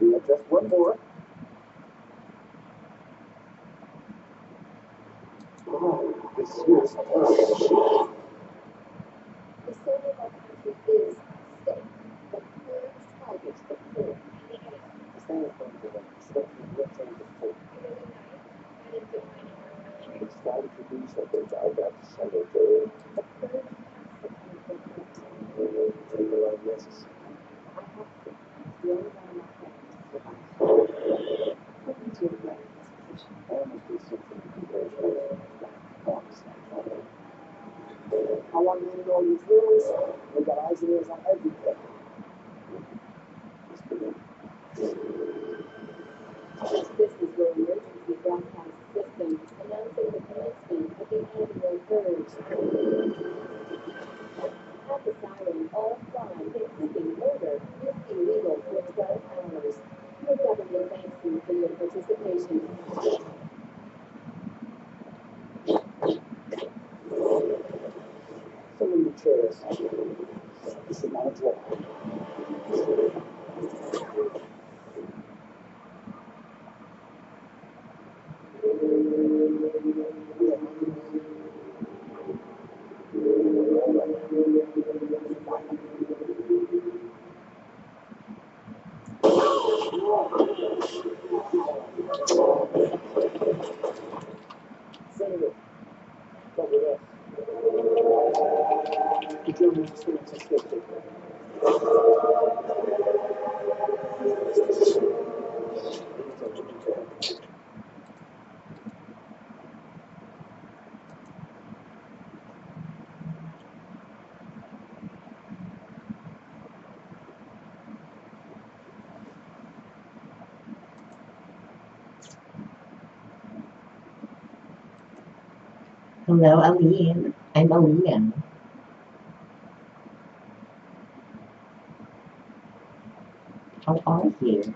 We have just one more. Oh, this country is stake. The to. And everything. This is your emergency broadcast system announcing the commencement of the annual purge. The. This is not a Hello, Aline. I'm Alina. How are you?